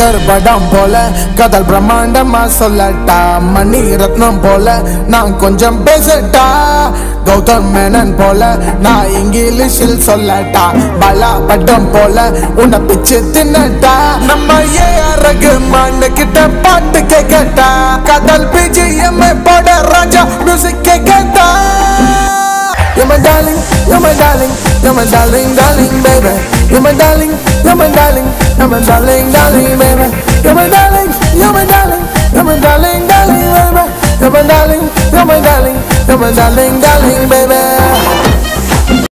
சங்கர் படம் போல கதல் பிரம்மாண்டமா சொல்லட்டா மணி ரத்னம் போல நான் கொஞ்சம் பேசட்டா கௌதம் மேனன் போல நான் இங்கிலீஷில் சொல்லட்டா பலா பட்டம் போல உன்னை பிச்சு தின்னட்டா நம்ம ஏ ரகுமான் கிட்ட பாட்டு கேட்கட்டா கதல் பிஜிஎம் போட ராஜா மியூசிக் கேட்கட்டா You're my darling, you're my darling, you're my darling, darling, baby. You're my darling, you're my darling, you're my darling, darling, baby. You're my darling, you're my darling, you're my darling, darling, baby. You're my darling, you're my darling, you're my darling, darling.